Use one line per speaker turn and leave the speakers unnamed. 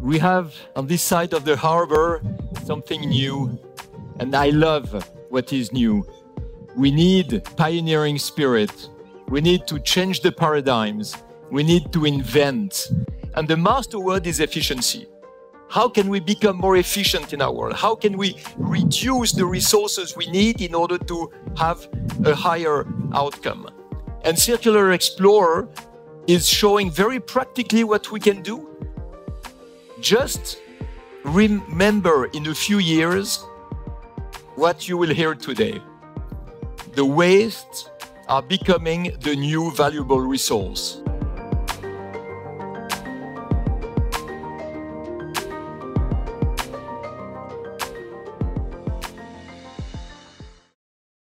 We have on this side of the harbor something new, and I love what is new. We need pioneering spirit. We need to change the paradigms. We need to invent. And the master word is efficiency. How can we become more efficient in our world? How can we reduce the resources we need in order to have a higher outcome? And Circular Explorer is showing very practically what we can do. Just remember in a few years what you will hear today. The wastes are becoming the new valuable resource.